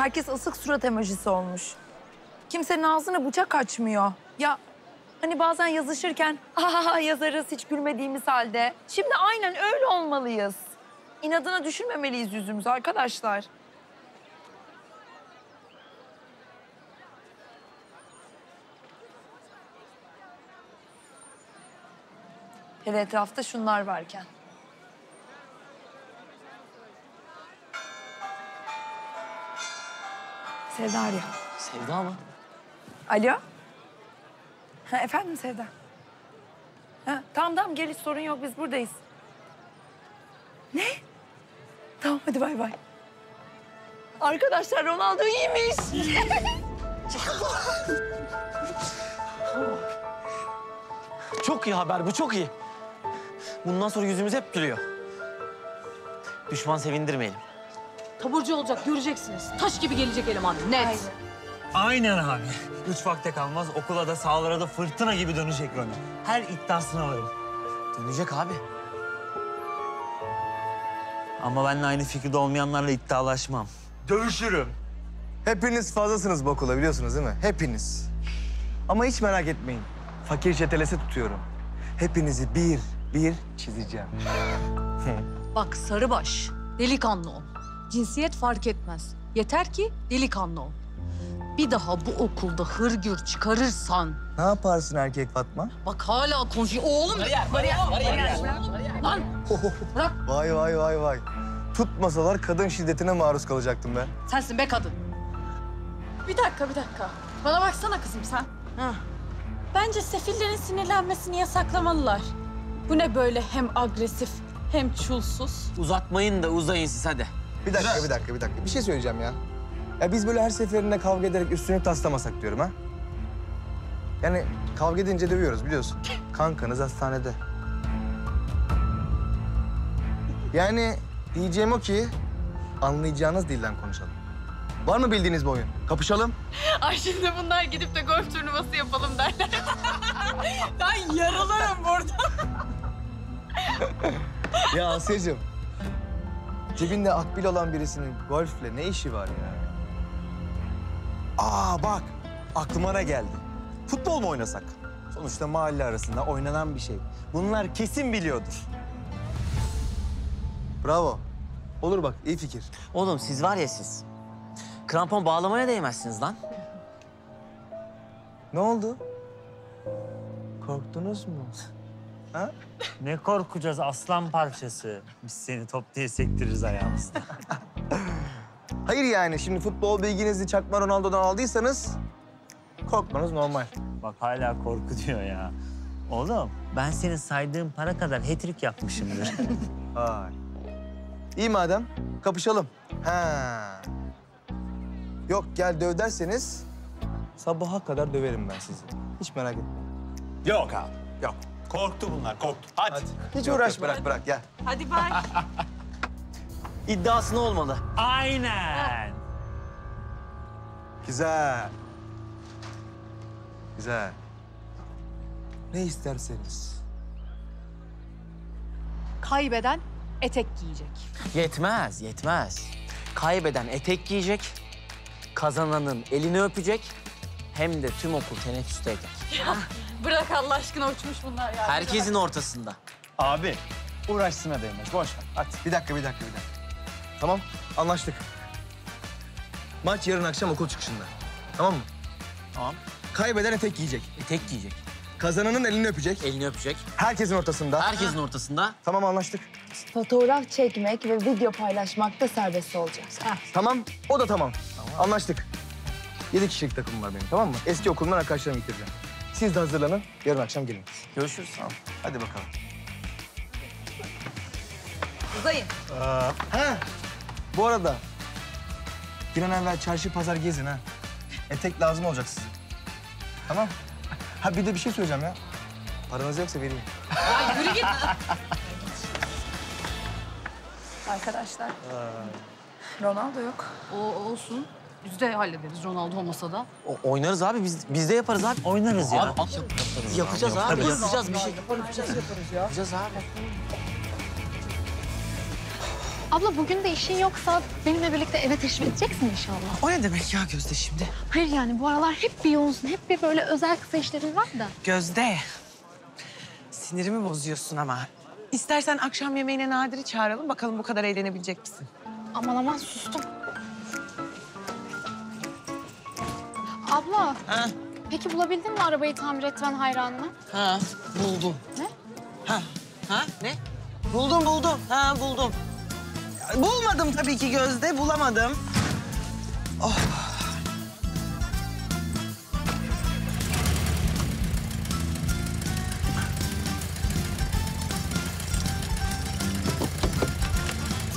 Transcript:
Herkes ısık surat emojisi olmuş. Kimsenin ağzına bıçak açmıyor. Ya hani bazen yazışırken ha yazarız hiç gülmediğimiz halde. Şimdi aynen öyle olmalıyız. İnadına düşürmemeliyiz yüzümüzü arkadaşlar. Hele etrafta şunlar varken. Sevda arıyor. Sevda mı? Alo? Ha, efendim Sevda? Ha, tamam tamam gel hiç sorun yok biz buradayız. Ne? Tamam hadi bay bay. Arkadaşlar Ronaldo iyiymiş. Çok iyi haber bu, çok iyi. Bundan sonra yüzümüz hep gülüyor. Düşman sevindirmeyelim. Taburcu olacak göreceksiniz. Taş gibi gelecek eleman. Net. Aynen abi. Üç vakte kalmaz okula da sahalara da fırtına gibi dönecek Roni. Her iddiasına varım. Dönecek abi. Ama benimle aynı fikirde olmayanlarla iddialaşmam. Dövüşürüm. Hepiniz fazlasınız bu okula biliyorsunuz değil mi? Hepiniz. Ama hiç merak etmeyin. Fakir çetelesi tutuyorum. Hepinizi bir bir çizeceğim. Bak Sarıbaş, delikanlı ol. Cinsiyet fark etmez. Yeter ki delikanlı ol. Bir daha bu okulda hırgür çıkarırsan... Ne yaparsın erkek Fatma? Bak hala konuşuyor. Oğlum! Lan! Bırak! Vay vay vay vay. Tutmasalar kadın şiddetine maruz kalacaktım ben. Sensin be kadın. Bir dakika, bir dakika. Bana baksana kızım sen. Hah. Bence sefillerin sinirlenmesini yasaklamalılar. Bu ne böyle hem agresif hem çulsuz. Uzatmayın da uzayın siz hadi. Bir dakika, bir dakika, bir dakika. Bir şey söyleyeceğim ya. Ya biz böyle her seferinde kavga ederek üstünü taslamasak diyorum ha. Yani kavga edince dövüyoruz biliyorsun. Kankanız hastanede. Yani diyeceğim o ki anlayacağınız dilden konuşalım. Var mı bildiğiniz bir oyun? Kapışalım. Ay şimdi bunlar gidip de golf turnuvası yapalım derler. ben yaralarım burada. Ya Asya'cığım. Cebinde akbil olan birisinin golfle ne işi var ya? Aa bak aklıma ne geldi. Futbol mu oynasak? Sonuçta mahalle arasında oynanan bir şey. Bunlar kesin biliyordur. Bravo. Olur bak, iyi fikir. Oğlum siz var ya siz. Krampon bağlamaya değmezsiniz lan. Ne oldu? Korktunuz mu? Ha? Ne korkacağız aslan parçası. Biz seni top diye sektiririz ayağımızda. Hayır yani şimdi futbol bilginizi Çakma Ronaldo'dan aldıysanız korkmanız normal. Bak hala korku diyor ya. Oğlum ben senin saydığın para kadar hat-trick yapmışımdır. Ay. İyi madem kapışalım. Ha. Yok gel döv derseniz sabaha kadar döverim ben sizi. Hiç merak etme. Yok abi yok. Korktu bunlar korktu. Hadi. Hiç Yok, uğraşma. yok, bırak bırak gel. Hadi bay. İddiasına olmalı. Aynen. Güzel. Güzel. Ne isterseniz. Kaybeden etek giyecek. Yetmez, yetmez. Kaybeden etek giyecek, kazananın elini öpecek, hem de tüm okul teneffüsteyken. Bırak Allah aşkına uçmuş bunlar ya. Herkesin ortasında. Abi uğraşsına değmez. Boş ver. Hadi bir dakika bir dakika bir dakika. Tamam anlaştık. Maç yarın akşam okul çıkışında. Tamam mı? Tamam. Kaybeden etek giyecek. Etek giyecek, Kazananın elini öpecek. elini öpecek. Herkesin ortasında. Herkesin ortasında. Tamam anlaştık. Fotoğraf çekmek ve video paylaşmak da serbest olacak. Tamam o da tamam. Anlaştık. Yedi kişilik takım var benim tamam mı? Eski okulumdan arkadaşlarımı getireceğim. Siz de hazırlanın. Yarın akşam gelin. Görüşürüz. Tamam. Hadi bakalım. Uzayın. Ha. Bu arada bir an evvel çarşı pazar gezin ha. Etek lazım olacak size. Tamam. Ha bir de bir şey söyleyeceğim ya. Paranız yoksa vereyim. Ya yürü git. Arkadaşlar. Ronaldo yok. O olsun. Biz de hallederiz Ronaldo olmasa da. O- oynarız abi, biz biz de yaparız abi. Oynarız ya. Abi, yapacağız abi, Tabii. yazacağız bir şey. Yapacağız abi. Abla bugün de işin yoksa benimle birlikte eve teşrif edeceksin inşallah. O ne demek ya Gözde şimdi? Hayır yani bu aralar hep bir yoğunsun. Hep bir böyle özel kısa işlerin var da. Gözde. Sinirimi bozuyorsun ama. İstersen akşam yemeğine Nadir'i çağıralım. Bakalım bu kadar eğlenebilecek misin? Aman aman sustum. Abla. Ha, Peki bulabildin mi arabayı tamir ettiren hayranını? ha buldum. Ne? Ha, ha ne? Buldum buldum. Ha buldum. Bulmadım tabii ki Gözde, bulamadım. Oh,